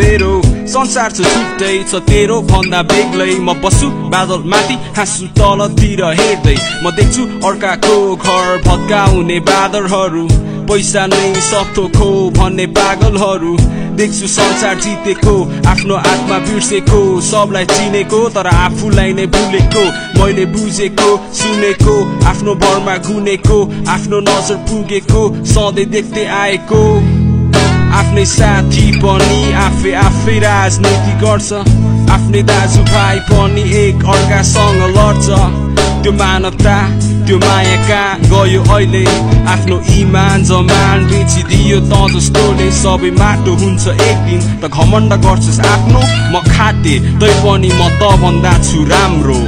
मेरो संसार छ छुट्टै छ तेरो भन्दा बेग्लै। म बस्छु बादल माथि हाँसु तलतिर हेर्दै। म देख्छु अर्काको घर भत्काउने बादलहरू। पैसा नै सक्थो खो भन्ने पागलहरू। देख्छु संसार जितेको आफ्नो आत्मा बिर्सेको। सबलाई चिनेको तर आफूलाई नै भुलेको। मैले बुझेको सुनेको आफ्नो भरमा गुनेको आफ्नो नजर पुगेको सधैँ देख्दै आएको। आफ्नै साथी पनि आफै आफै राजनीति गर्छ। आफ्नै दाजुभाइ पनि एक अर्कासँग लड्छ। त्यो मानवता त्यो माया कहाँ गयो अहिले? आफ्नो इमान जमान बेचिदियो त जस्तोले। सबै माटो हुन्छ एक दिन त घमण्ड गर्छस् आफ्नो। म खाते तै पनि म त भन्दा छु राम्रो।